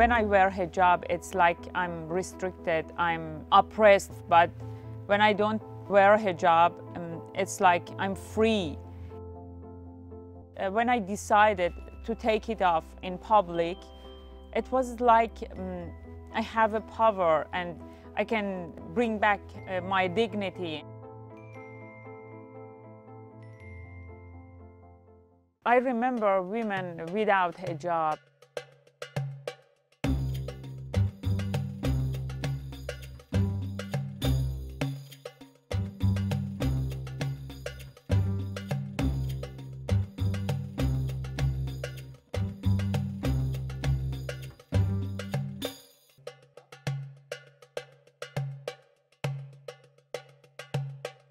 When I wear hijab, it's like I'm restricted, I'm oppressed, but when I don't wear hijab, um, it's like I'm free. Uh, when I decided to take it off in public, it was like um, I have a power and I can bring back uh, my dignity. I remember women without hijab.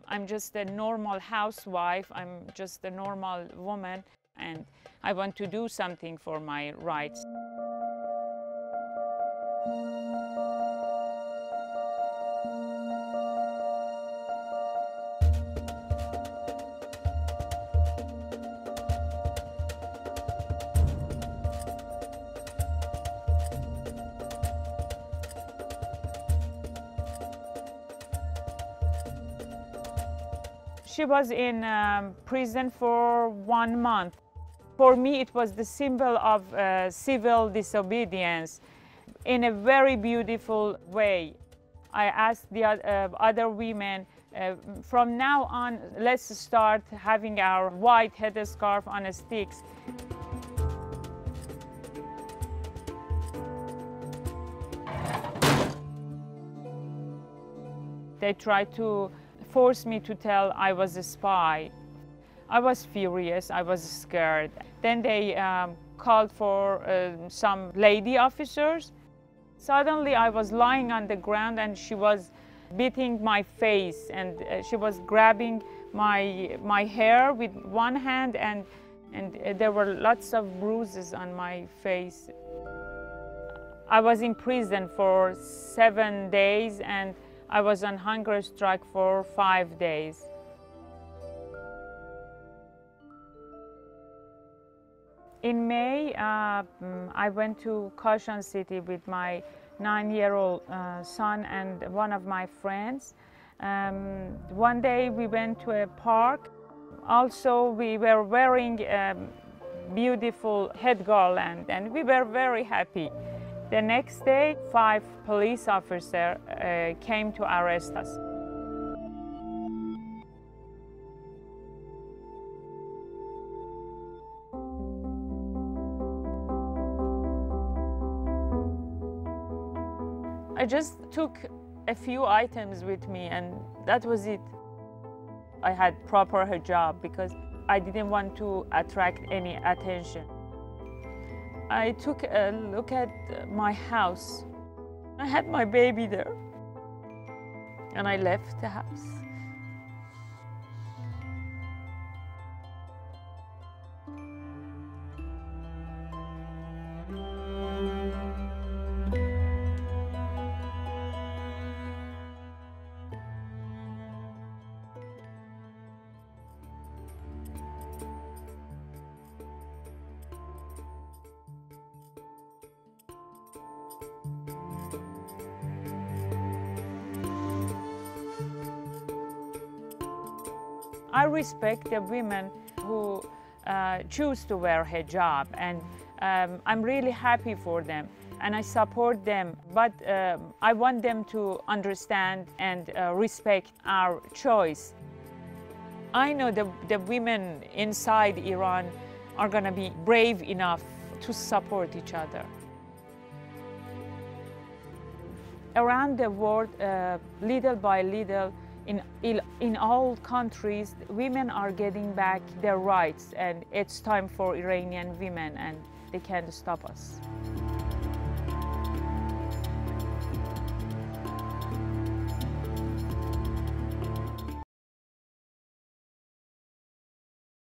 I'm just a normal housewife, I'm just a normal woman, and I want to do something for my rights. She was in um, prison for one month. For me, it was the symbol of uh, civil disobedience in a very beautiful way. I asked the uh, other women, uh, from now on, let's start having our white headscarf on sticks. They tried to force me to tell I was a spy. I was furious, I was scared. Then they um, called for uh, some lady officers. Suddenly I was lying on the ground and she was beating my face and uh, she was grabbing my, my hair with one hand and, and uh, there were lots of bruises on my face. I was in prison for seven days and I was on hunger strike for five days. In May, uh, I went to Kashan City with my nine-year-old uh, son and one of my friends. Um, one day we went to a park. Also, we were wearing a beautiful head garland and we were very happy. The next day, five police officers uh, came to arrest us. I just took a few items with me and that was it. I had proper hijab because I didn't want to attract any attention. I took a look at my house. I had my baby there. And I left the house. I respect the women who uh, choose to wear hijab and um, I'm really happy for them and I support them, but uh, I want them to understand and uh, respect our choice. I know the, the women inside Iran are going to be brave enough to support each other. Around the world, uh, little by little, in, in all countries, women are getting back their rights and it's time for Iranian women and they can't stop us.